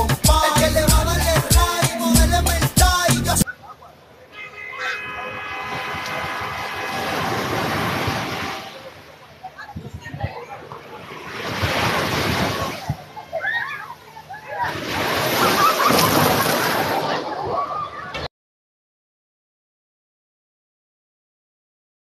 on.